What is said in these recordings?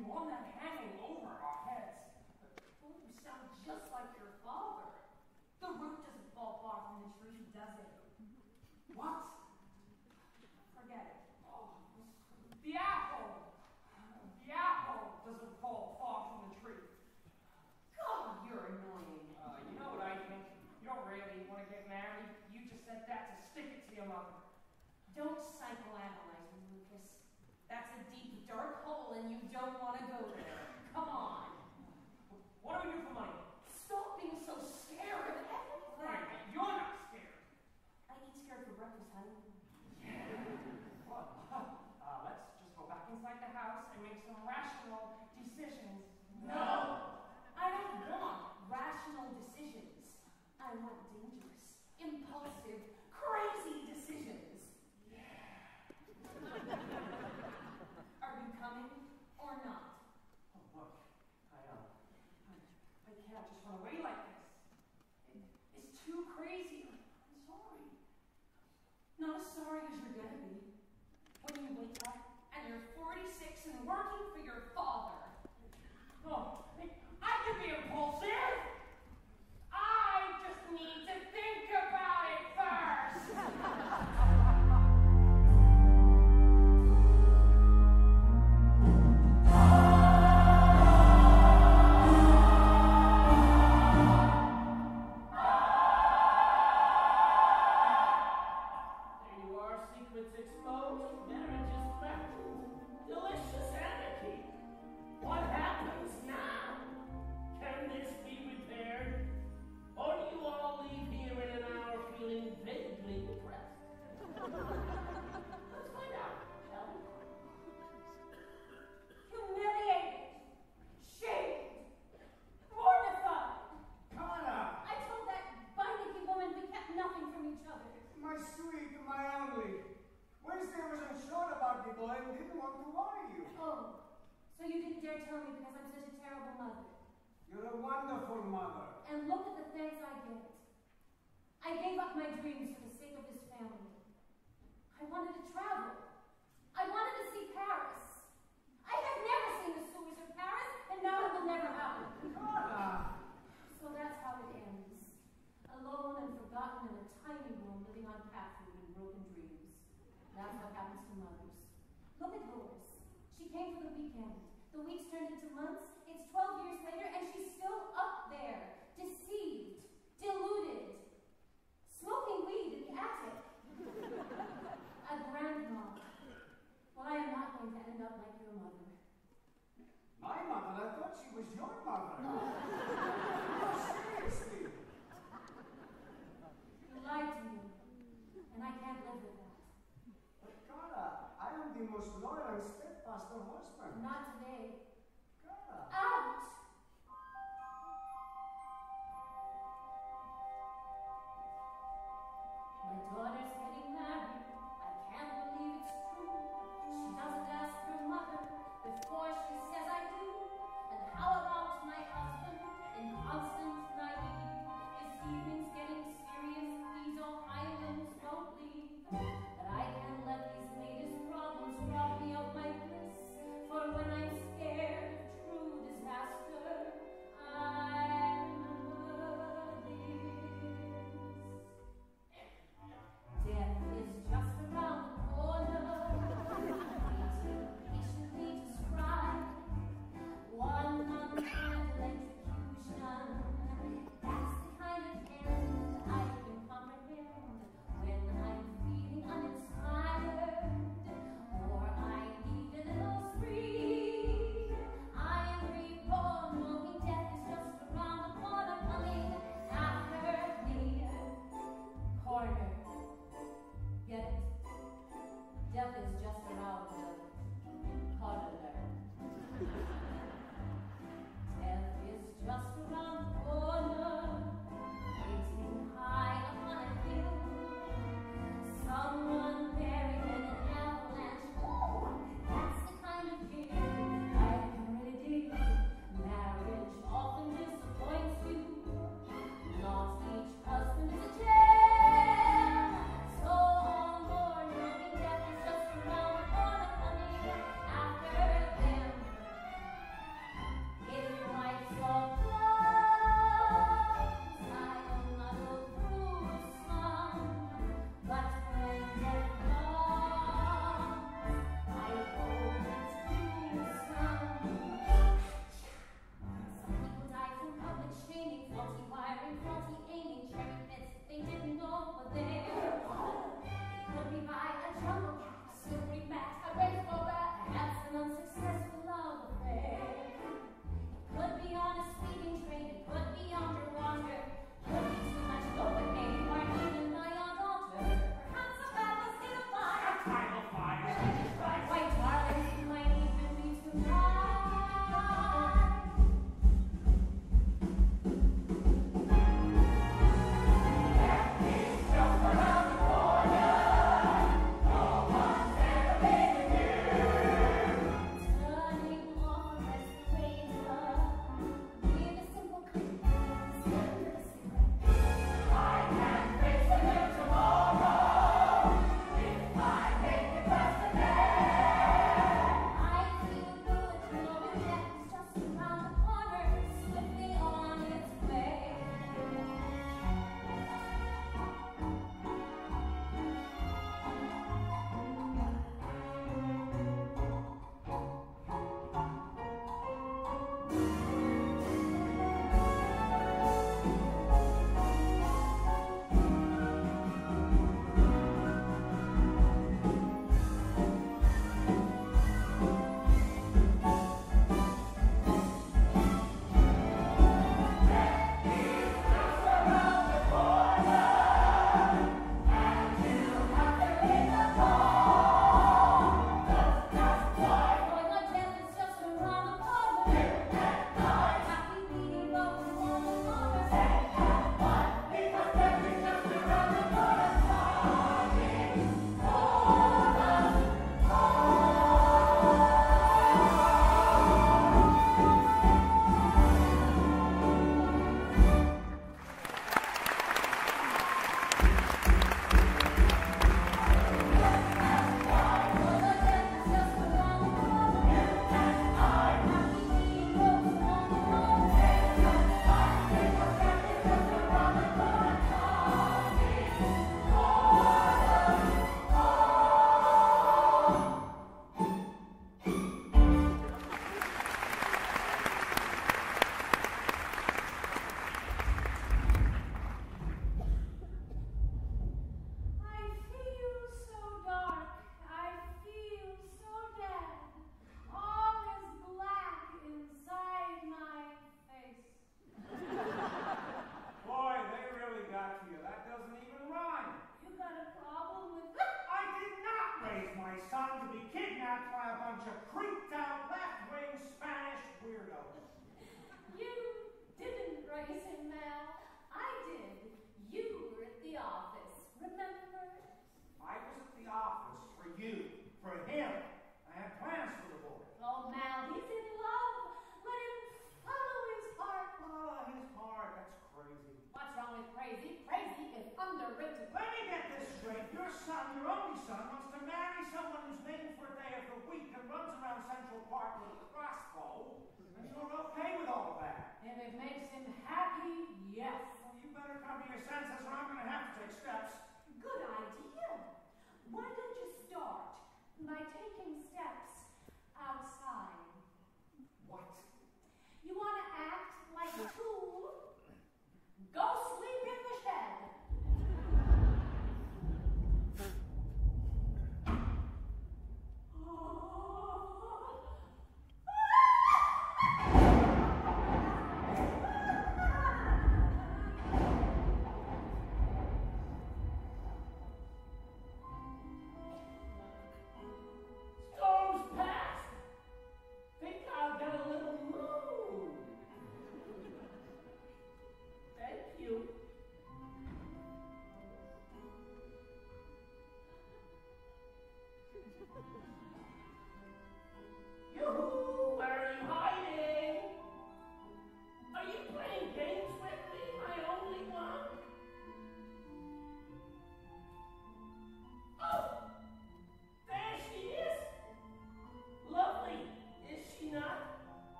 you want them hanging over our heads. Oh, you sound just like your father. The root doesn't fall far from the tree, does it? What? the weekend. The weeks turned into months, it's 12 years later, and she's still up there, deceived, deluded, smoking weed in the attic. A grandma. Well, I am not going to end up like your mother. My mother? I thought she was your mother.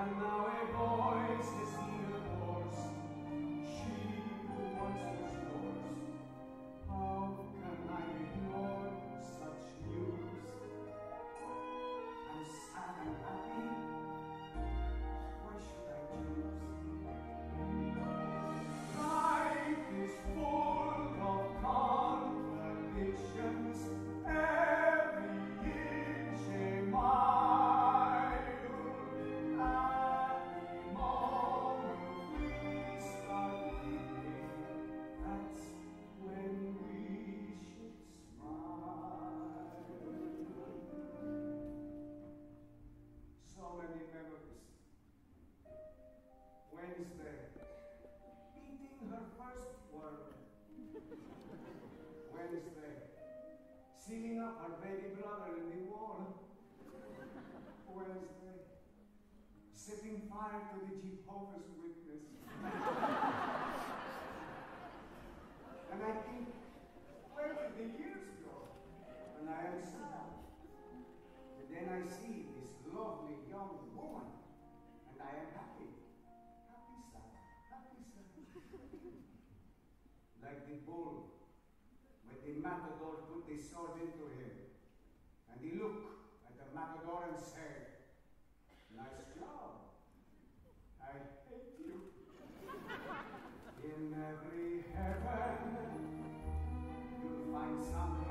and now a voice is you'll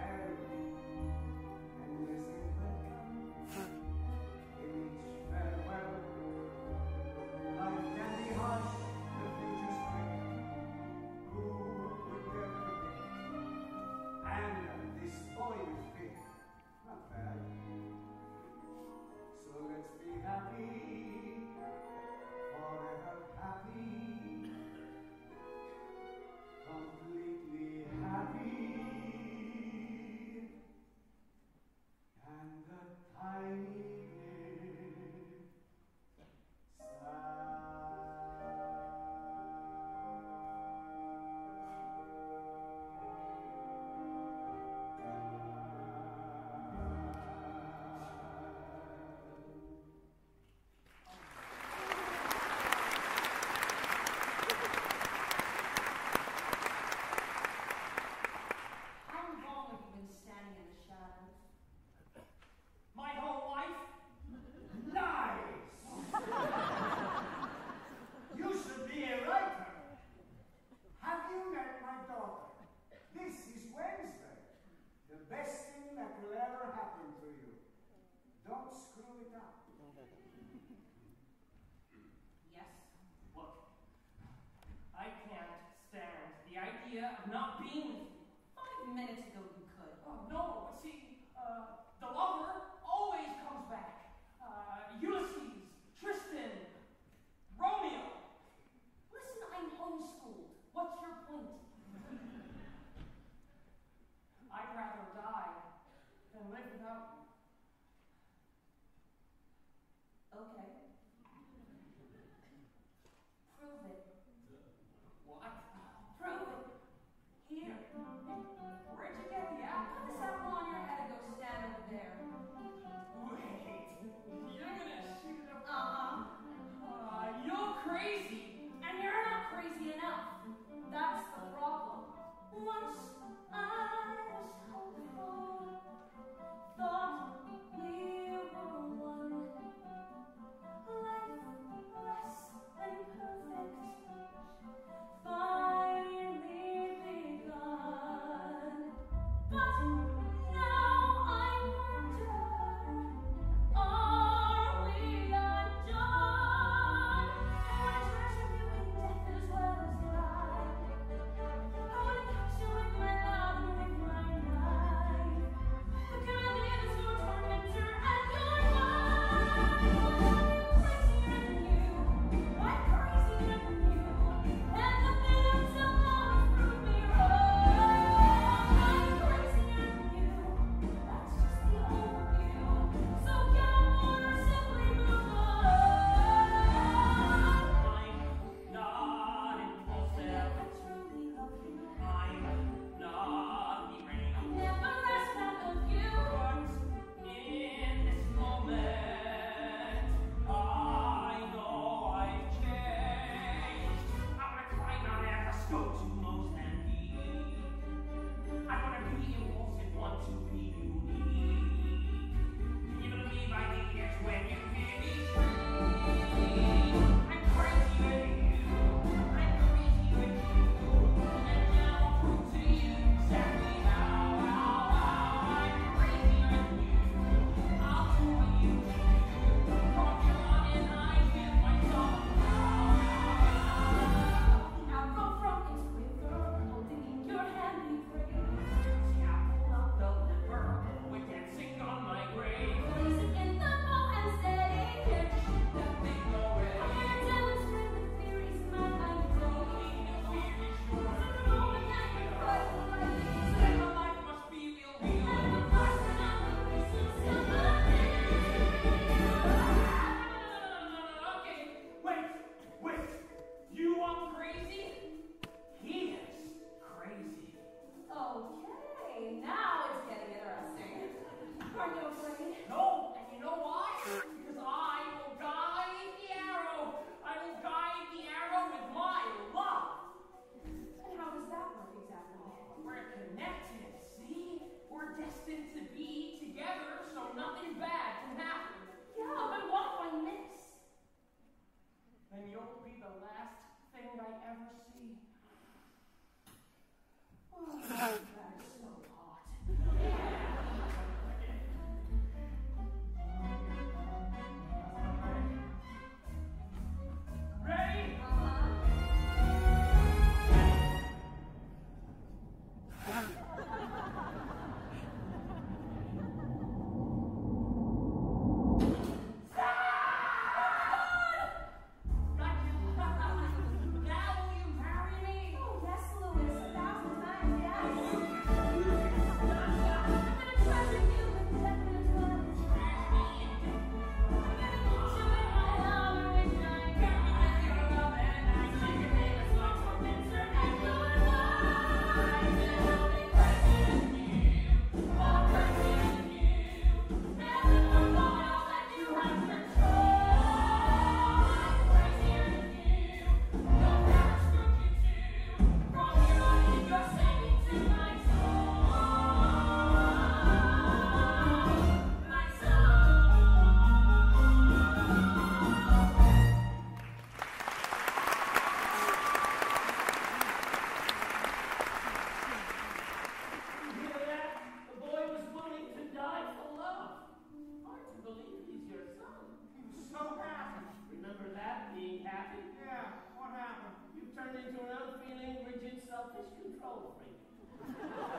turned into an unfeeling, rigid, selfish control freak.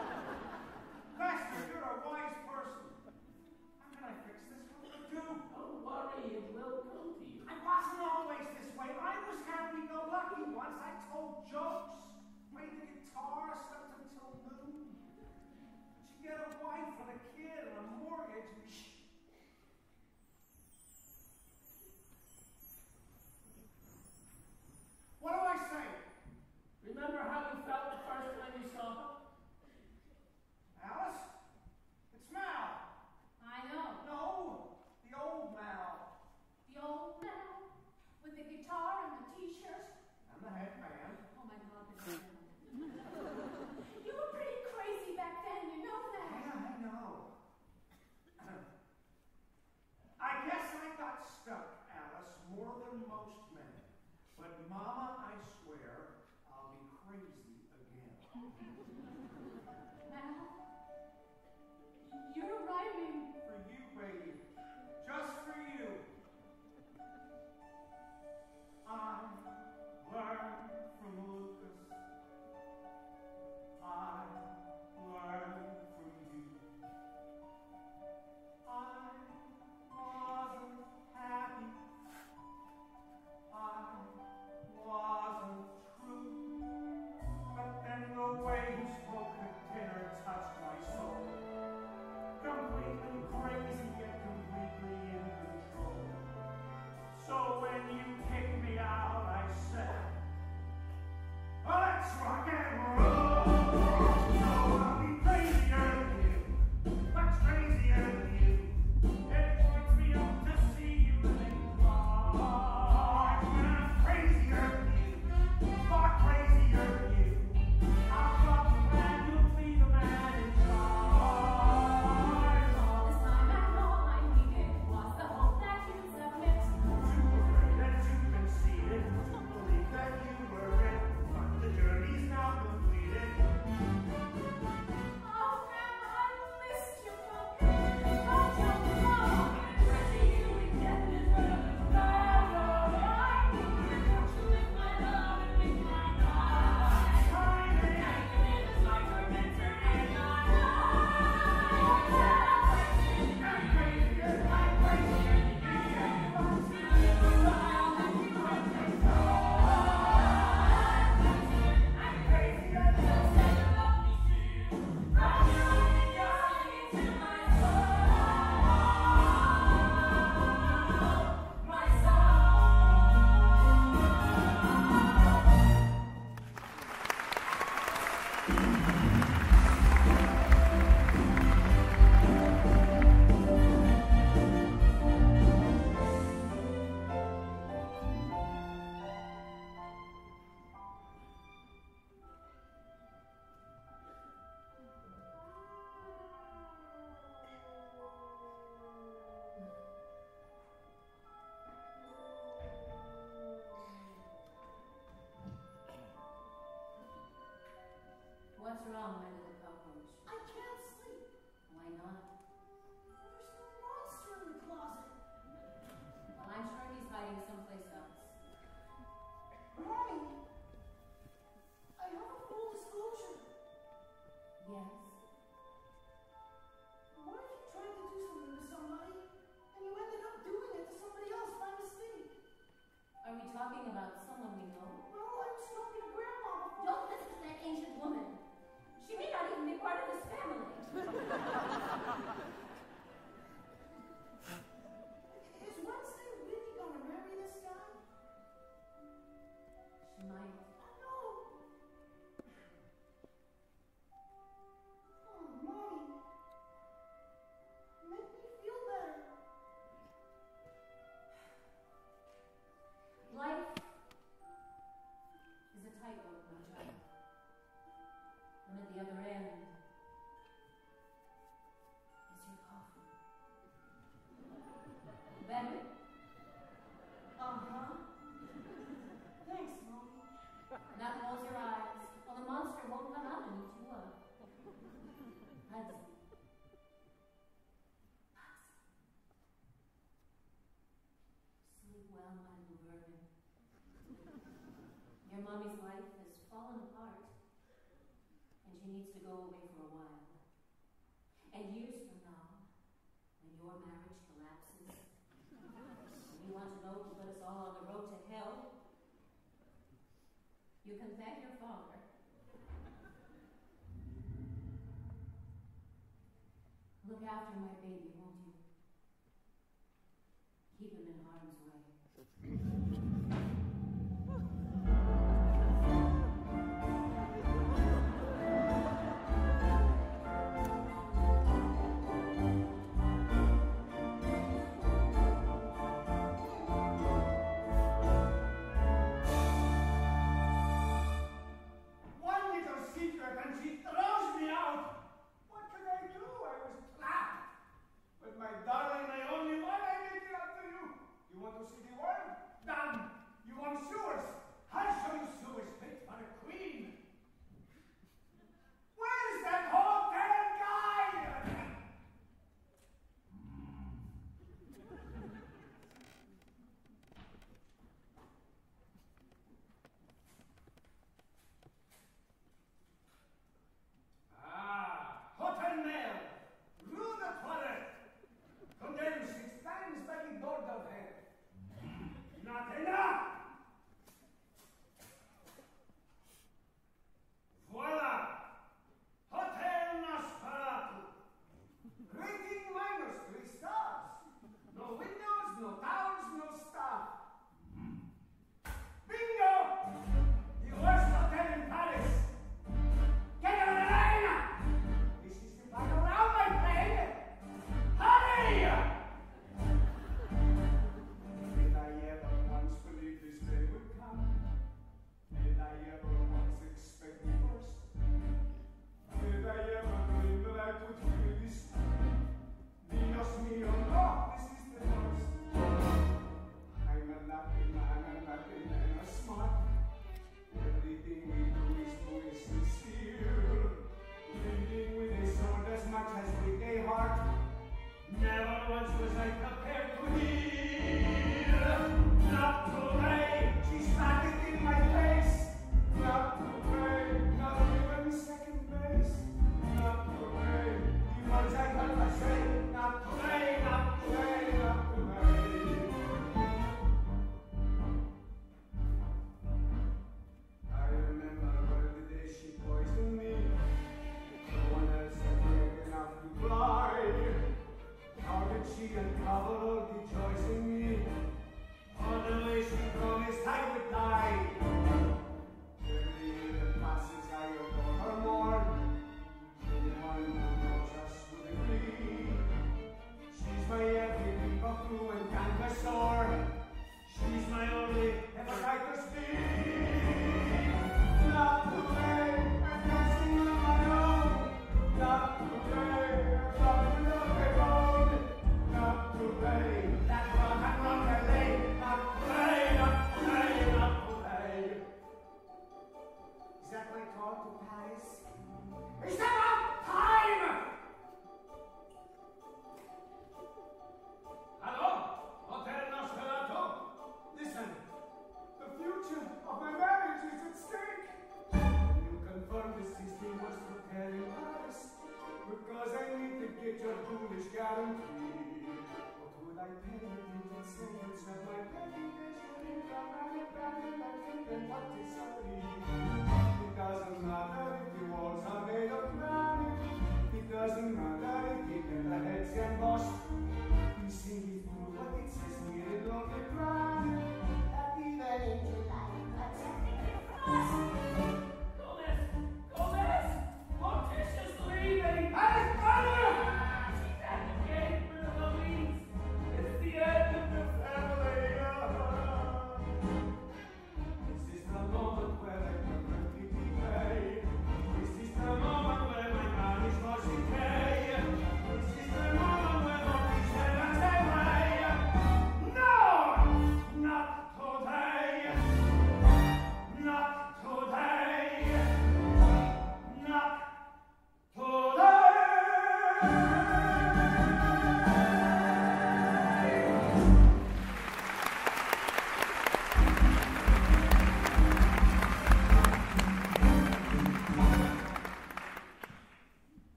是吧 and boys.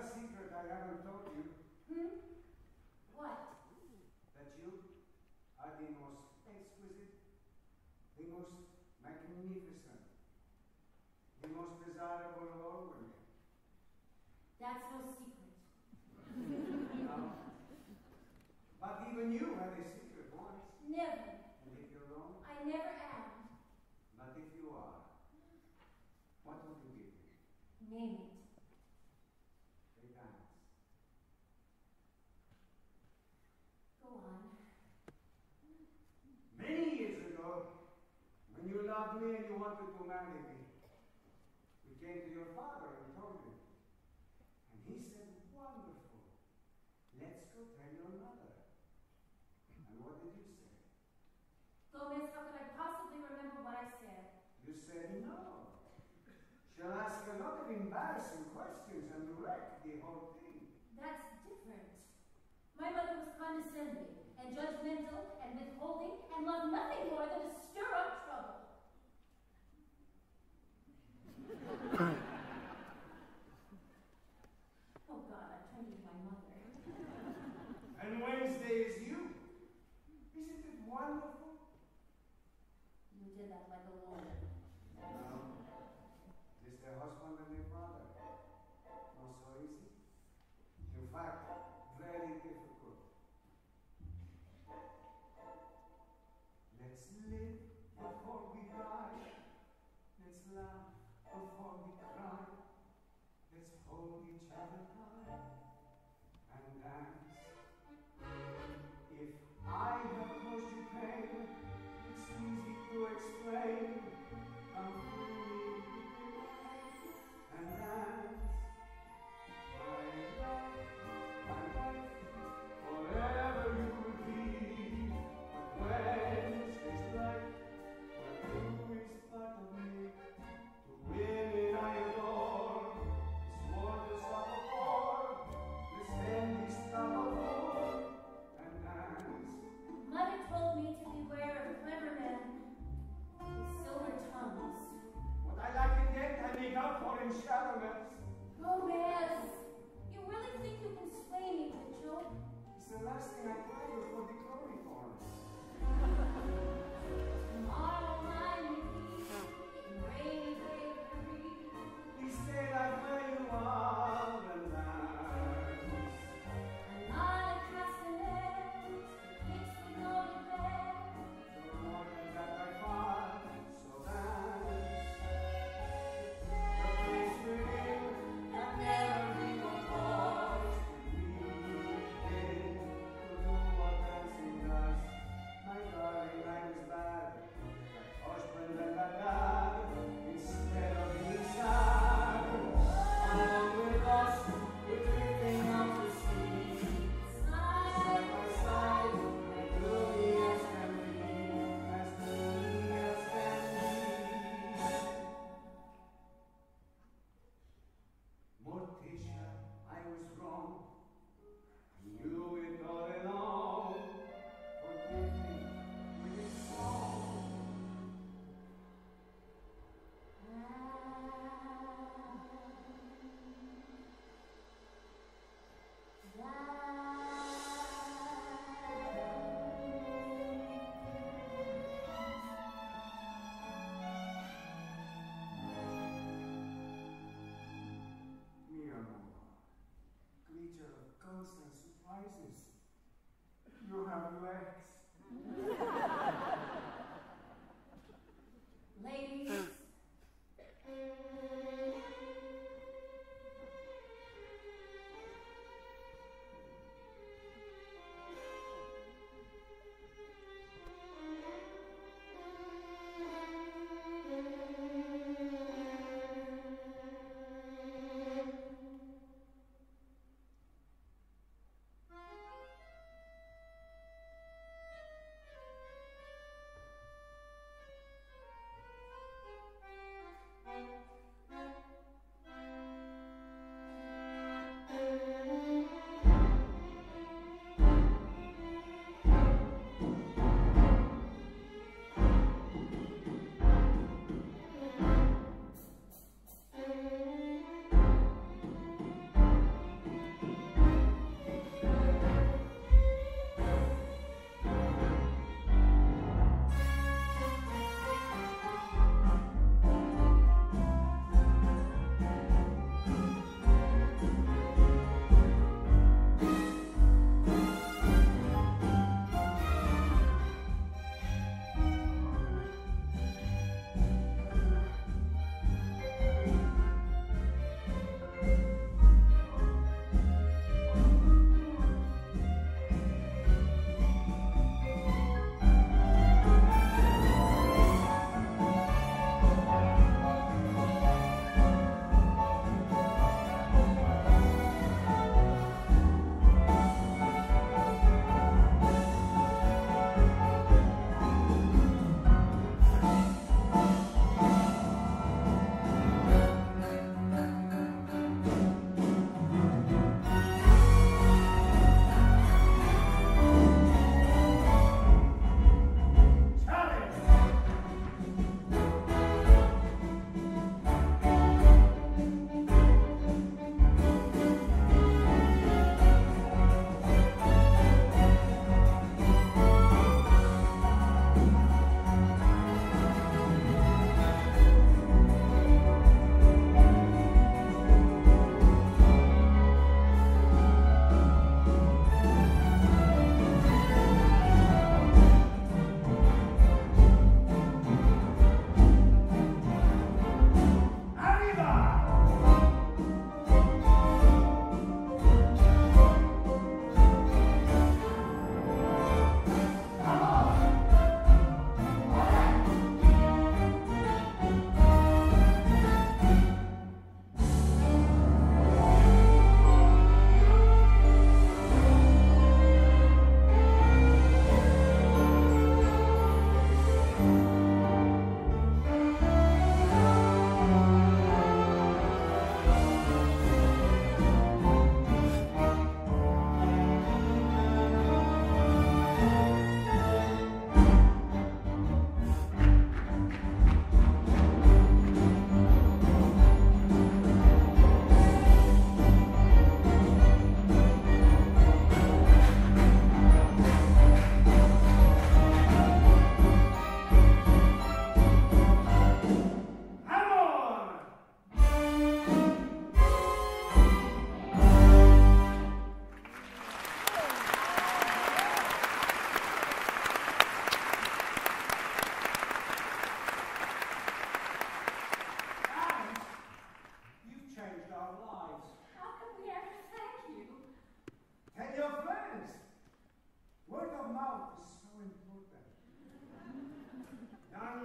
Agora sim, was and withholding and love nothing more than to stir up trouble.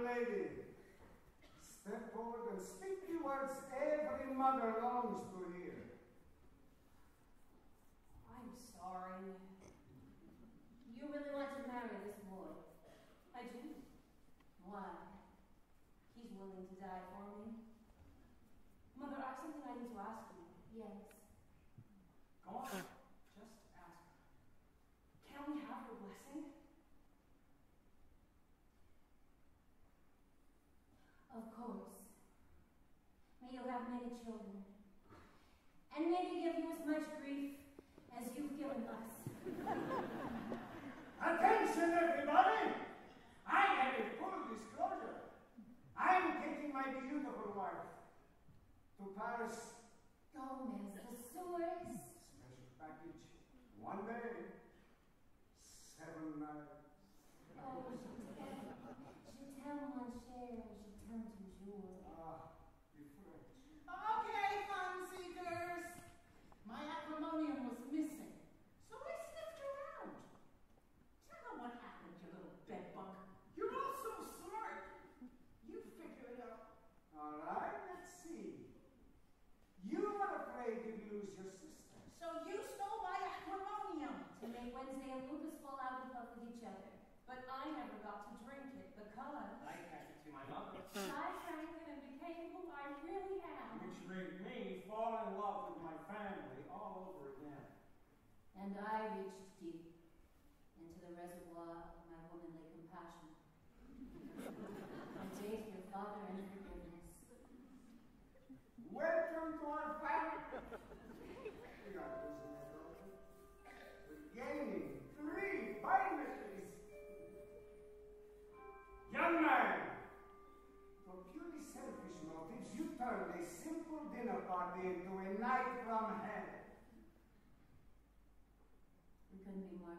Lady. Step forward and speak the words every mother longs to hear. I'm sorry. You really want to marry this boy? I do. Why? He's willing to die for me. Mother, I have something I need to ask you. Yes. May you have many children. And may they give you as much grief as you've given us. Attention, everybody! I have a full disclosure. I'm taking my beautiful wife to Paris. Gomez, the sewers. Special package. One day. Seven nights. Oh, je t'aime. Je t'aime, mon cher. Je t'aime toujours. Ah, the French. Okay, fun seekers. My acrimonium was missing, so I sniffed around. Tell me what happened, you little bedbug. You're all so smart. You figure it out. All right, let's see. You were afraid you'd lose your sister. So you stole my acrimonium. To make Wednesday and Lucas fall out and love with each other. But I never got to drink it because I passed it to my mother, I drank it and became who I really am. Which made me fall in love with my family all over again. And I reached deep into the reservoir of my womanly compassion. and bathed your father in forgiveness. Welcome to our family. We are losing our daughter. We're gaining three finalists. Young man, you turned a simple dinner party into a night from hell. We couldn't be more